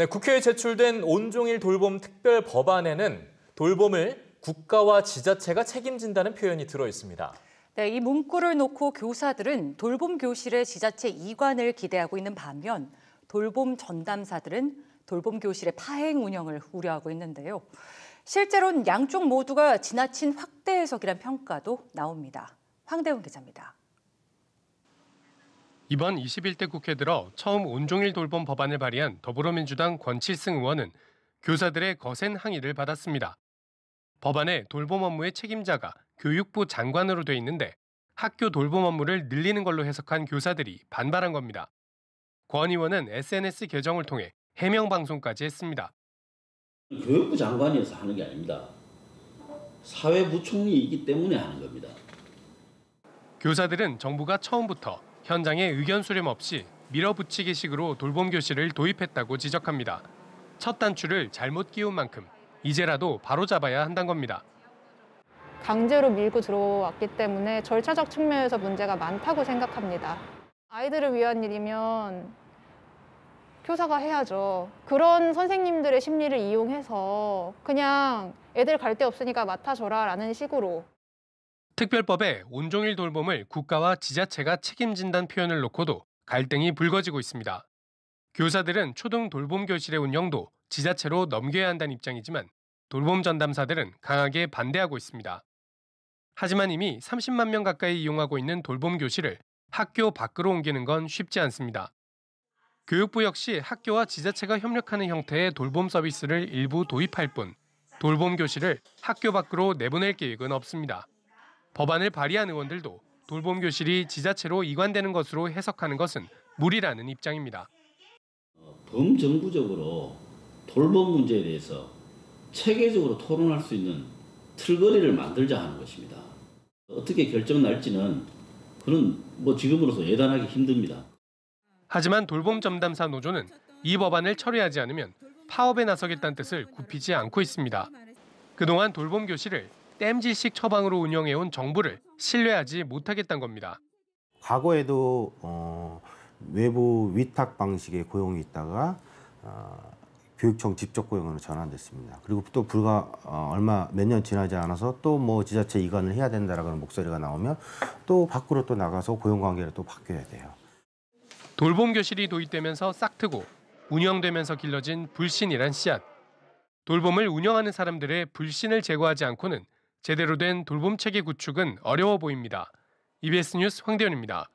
네, 국회에 제출된 온종일 돌봄 특별 법안에는 돌봄을 국가와 지자체가 책임진다는 표현이 들어 있습니다. 네, 이 문구를 놓고 교사들은 돌봄 교실의 지자체 이관을 기대하고 있는 반면 돌봄 전담사들은 돌봄 교실의 파행 운영을 우려하고 있는데요. 실제로는 양쪽 모두가 지나친 확대 해석이란 평가도 나옵니다. 황대훈 기자입니다. 이번 21대 국회 들어 처음 온종일 돌봄 법안을 발의한 더불어민주당 권칠승 의원은 교사들의 거센 항의를 받았습니다. 법안에 돌봄 업무의 책임자가 교육부 장관으로 돼 있는데 학교 돌봄 업무를 늘리는 걸로 해석한 교사들이 반발한 겁니다. 권 의원은 SNS 계정을 통해 해명 방송까지 했습니다. 교육부 장관이어서 하는 게 아닙니다. 사회부총리이기 때문에 하는 겁니다. 교사들은 정부가 처음부터 현장에 의견 수렴 없이 밀어붙이기 식으로 돌봄 교실을 도입했다고 지적합니다. 첫 단추를 잘못 끼운 만큼 이제라도 바로잡아야 한다는 겁니다. 강제로 밀고 들어왔기 때문에 절차적 측면에서 문제가 많다고 생각합니다. 아이들을 위한 일이면 교사가 해야죠. 그런 선생님들의 심리를 이용해서 그냥 애들 갈 데 없으니까 맡아줘라 라는 식으로 특별법에 온종일 돌봄을 국가와 지자체가 책임진다는 표현을 놓고도 갈등이 불거지고 있습니다. 교사들은 초등 돌봄 교실의 운영도 지자체로 넘겨야 한다는 입장이지만 돌봄 전담사들은 강하게 반대하고 있습니다. 하지만 이미 30만 명 가까이 이용하고 있는 돌봄 교실을 학교 밖으로 옮기는 건 쉽지 않습니다. 교육부 역시 학교와 지자체가 협력하는 형태의 돌봄 서비스를 일부 도입할 뿐 돌봄 교실을 학교 밖으로 내보낼 계획은 없습니다. 법안을 발의한 의원들도 돌봄 교실이 지자체로 이관되는 것으로 해석하는 것은 무리라는 입장입니다. 범정부적으로 돌봄 문제에 대해서 체계적으로 토론할 수 있는 틀거리를 만들자 하는 것입니다. 어떻게 결정 날지는 그런 뭐 지금으로서 예단하기 힘듭니다. 하지만 돌봄 전담사 노조는 이 법안을 처리하지 않으면 파업에 나서겠다는 뜻을 굽히지 않고 있습니다. 그동안 돌봄 교실을 땜질식 처방으로 운영해온 정부를 신뢰하지 못하겠다는 겁니다. 과거에도 어, 외부 위탁 방식의 고용이 있다가 어, 교육청 직접 고용으로 전환됐습니다. 그리고 또 불과 어, 얼마 몇 년 지나지 않아서 또 뭐 지자체 이관을 해야 된다라는 목소리가 나오면 또 밖으로 또 나가서 고용 관계를 또 바뀌어야 돼요. 돌봄 교실이 도입되면서 싹트고 운영되면서 길러진 불신이란 씨앗. 돌봄을 운영하는 사람들의 불신을 제거하지 않고는 제대로 된 돌봄 체계 구축은 어려워 보입니다. EBS 뉴스 황대현입니다.